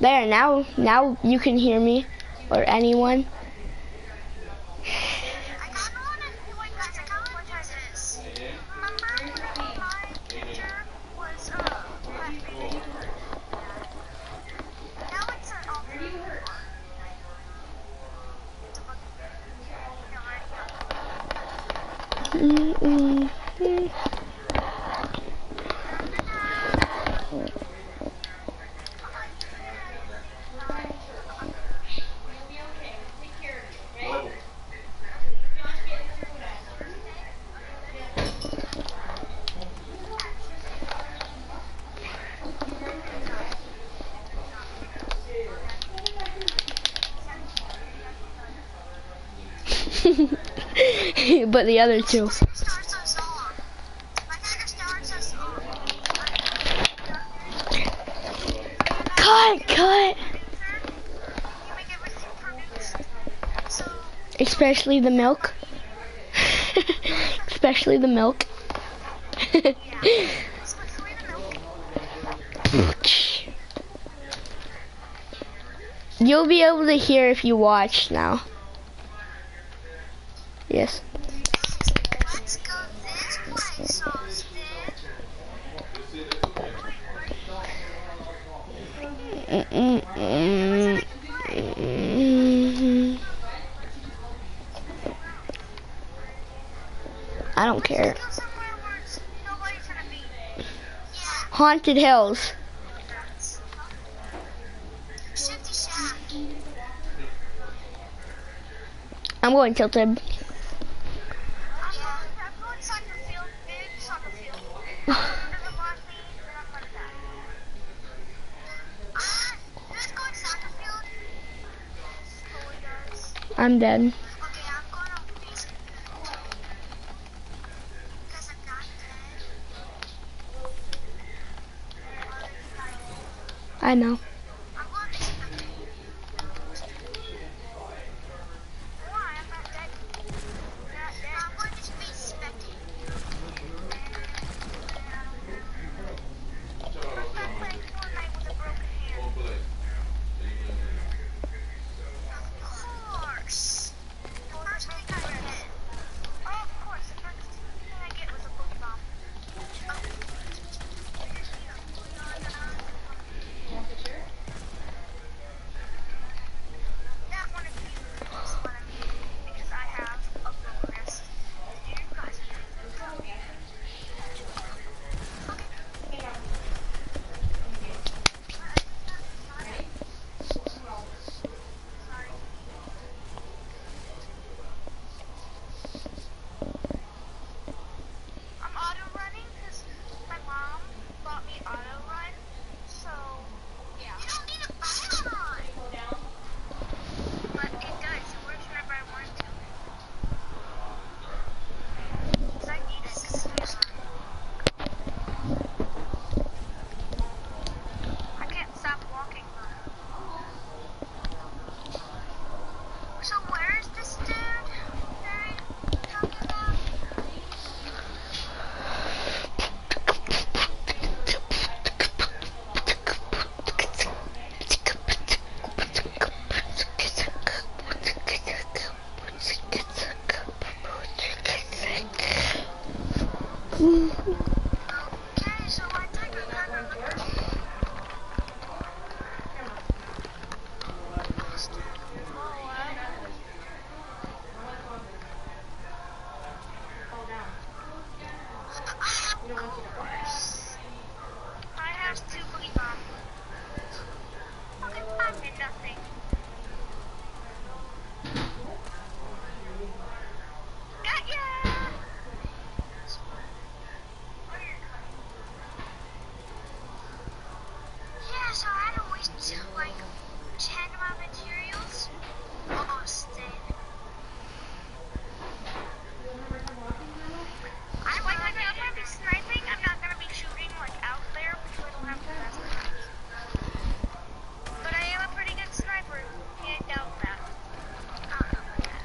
There now now you can hear me or anyone. but the other two. Cut, cut. Especially the milk. Especially the milk. You'll be able to hear if you watch now. Yes. I don't care. Haunted Hills. I'm going tilted. I'm dead. I know.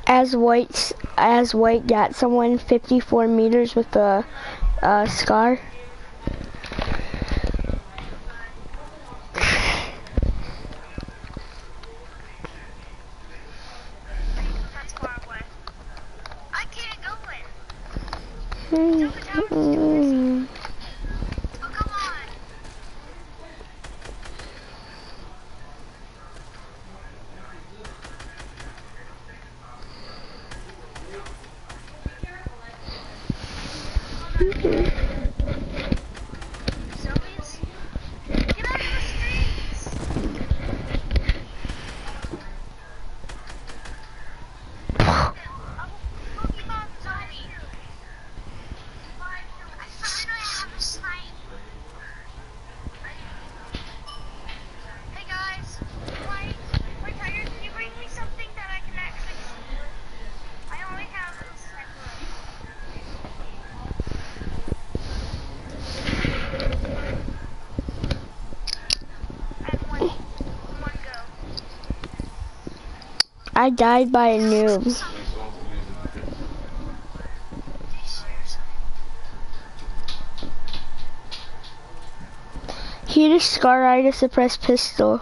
As White as White got someone 54 meters with a, a scar. Mm-hmm. I died by a noob. Heat a scar rider suppressed pistol.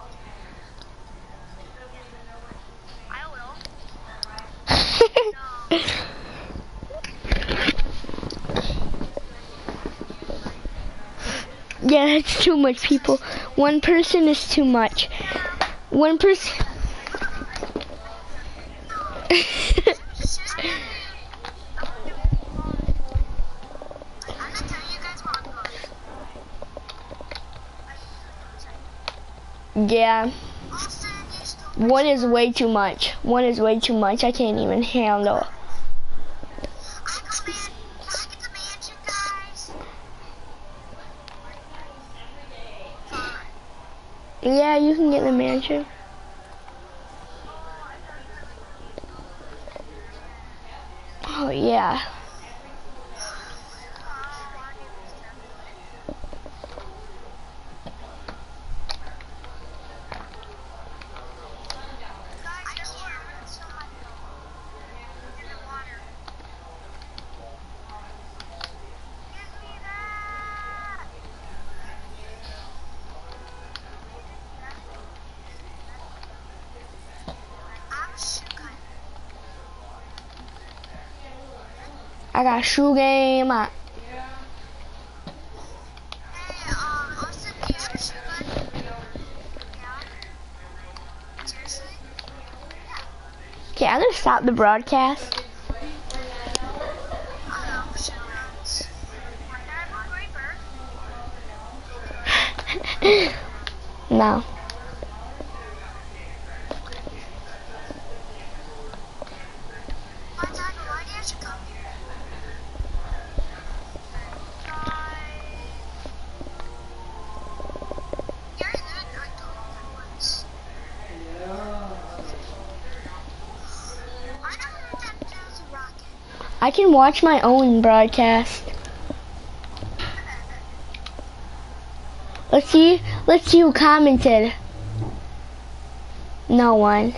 too much people. One person is too much. One person. yeah. One is way too much. One is way too much. I can't even handle. Yeah, you can get the mansion. Oh, yeah. I got shoe game. I Okay, I'm gonna stop the broadcast. no. I can watch my own broadcast. Let's see. Let's see who commented. No one.